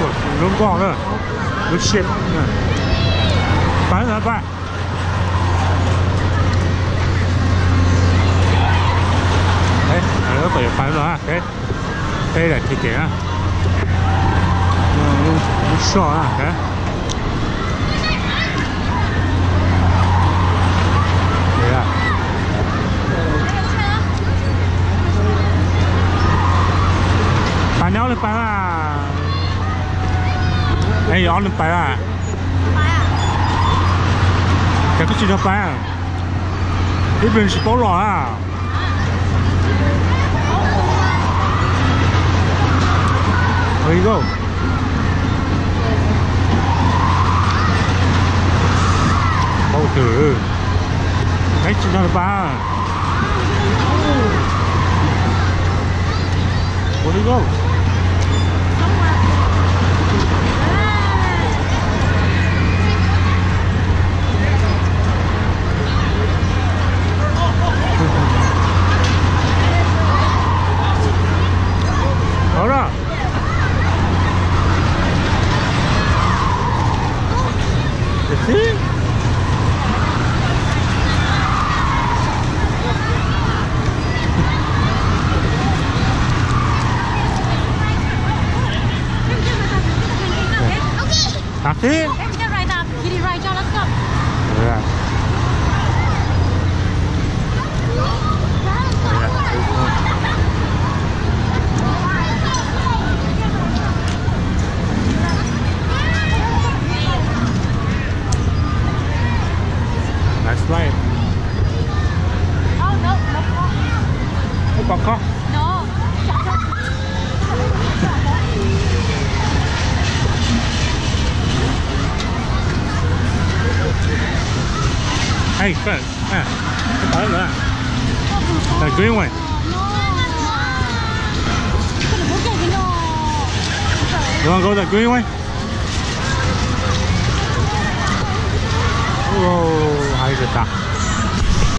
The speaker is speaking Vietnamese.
của lông gò nữa. Nó xịt bán là bạn. Đấy nó phải bán đó đấy đây là thịt kìa nó sò à? Đấy Panel lepas lah nhau lên bán à? À cái cái chuyện đó bán cái bên sẽ rồi à? There you go. Bầu thử Cái chuyện đó là ba Where do you go? See? That's it. Cho right up, kitty right let's go. Yeah. right. Oh, no, no. Oh, hey, friend. yeah, I don't. The green one. You want to go the green one? 大。